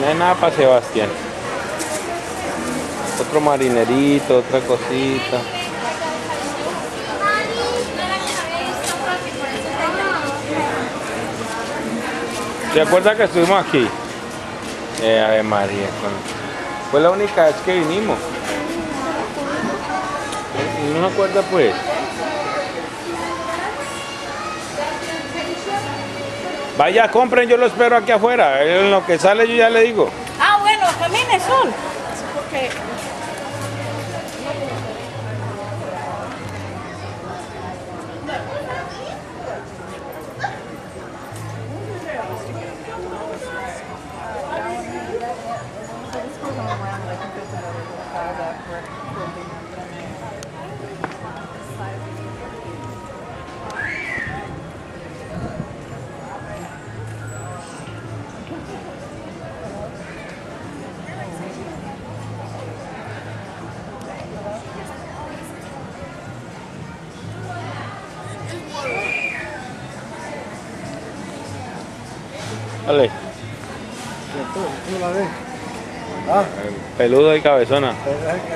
nada para Sebastián. Otro marinerito, otra cosita. ¿Se acuerda que estuvimos aquí? Eh, Ave María. Fue la única vez que vinimos. ¿Y ¿No se acuerda pues? Vaya, compren, yo lo espero aquí afuera. En lo que sale yo ya le digo. Ah, bueno, camine, Sol. Porque Dale. ¿Tú, tú la ves? Ah, Peludo y cabezona. pero es que